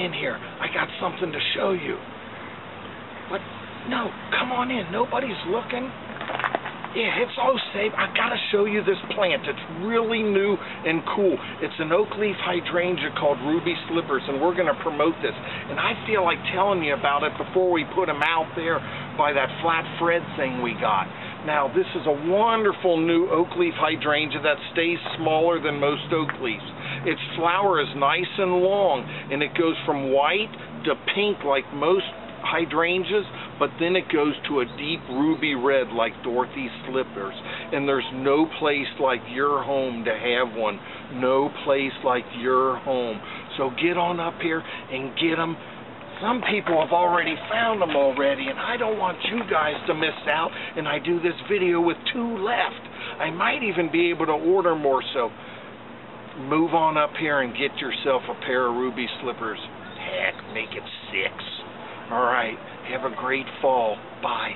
in here. I got something to show you. What? No, come on in. Nobody's looking. Yeah, it's all safe. I've gotta show you this plant. It's really new and cool. It's an oak leaf hydrangea called Ruby Slippers, and we're gonna promote this. And I feel like telling you about it before we put them out there by that flat Fred thing we got. Now, this is a wonderful new oak leaf hydrangea that stays smaller than most oak leaves. Its flower is nice and long, and it goes from white to pink like most hydrangeas, but then it goes to a deep ruby red like Dorothy's slippers. And there's no place like your home to have one. No place like your home. So get on up here and get them. Some people have already found them already, and I don't want you guys to miss out. And I do this video with two left. I might even be able to order more, so move on up here and get yourself a pair of ruby slippers. Heck, make it six. All right. Have a great fall. Bye.